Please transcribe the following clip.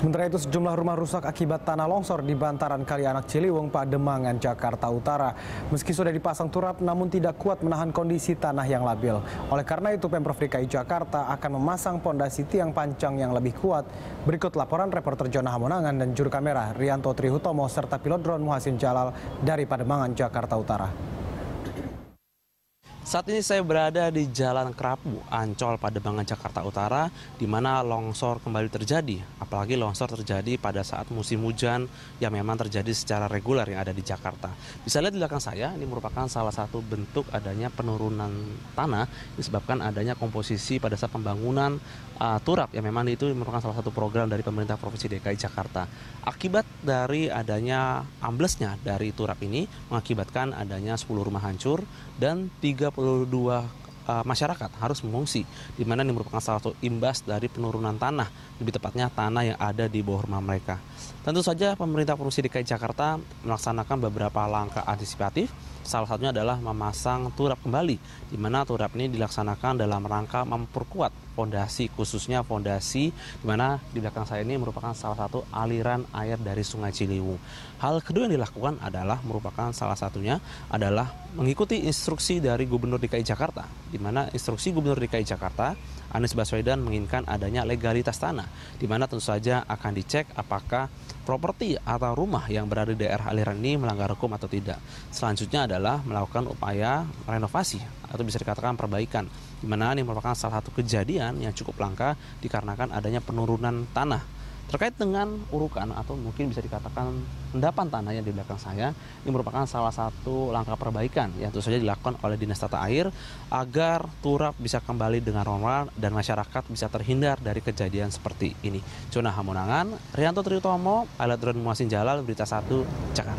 Sementara itu sejumlah rumah rusak akibat tanah longsor di bantaran Kali Anak Ciliwung, Pademangan, Jakarta Utara. Meski sudah dipasang turap, namun tidak kuat menahan kondisi tanah yang labil. Oleh karena itu, Pemprov DKI Jakarta akan memasang pondasi tiang pancang yang lebih kuat. Berikut laporan reporter Jona Hamonangan dan juru kamera Rianto Trihutomo serta pilot drone Muhasin Jalal dari Pademangan, Jakarta Utara. Saat ini saya berada di Jalan Kerapu, Ancol, Pademangan, Jakarta Utara, di mana longsor kembali terjadi. Apalagi longsor terjadi pada saat musim hujan yang memang terjadi secara reguler yang ada di Jakarta. Bisa lihat di belakang saya, ini merupakan salah satu bentuk adanya penurunan tanah disebabkan adanya komposisi pada saat pembangunan uh, turap yang memang itu merupakan salah satu program dari pemerintah Provinsi DKI Jakarta. Akibat dari adanya amblesnya dari turap ini mengakibatkan adanya 10 rumah hancur dan 30 dua uh, masyarakat harus mengungsi, di mana ini merupakan salah satu imbas dari penurunan tanah, lebih tepatnya tanah yang ada di bawah rumah mereka. Tentu saja pemerintah Provinsi DKI Jakarta melaksanakan beberapa langkah antisipatif, salah satunya adalah memasang turap kembali, di mana turap ini dilaksanakan dalam rangka memperkuat fondasi khususnya fondasi di mana di belakang saya ini merupakan salah satu aliran air dari Sungai Ciliwung. Hal kedua yang dilakukan adalah merupakan salah satunya adalah mengikuti instruksi dari Gubernur DKI Jakarta, di mana instruksi Gubernur DKI Jakarta Anies Baswedan menginginkan adanya legalitas tanah, di mana tentu saja akan dicek apakah properti atau rumah yang berada di daerah aliran ini melanggar hukum atau tidak. Selanjutnya adalah melakukan upaya renovasi atau bisa dikatakan perbaikan, di mana ini merupakan salah satu kejadian yang cukup langka dikarenakan adanya penurunan tanah Terkait dengan urukan atau mungkin bisa dikatakan endapan tanah yang di belakang saya, ini merupakan salah satu langkah perbaikan yang tentu saja dilakukan oleh Dinas Tata Air agar turap bisa kembali dengan normal dan masyarakat bisa terhindar dari kejadian seperti ini. Cuna Hamonangan, Rianto Triutomo, Alat Drone Muasin Jalal, Berita 1, Jakarta.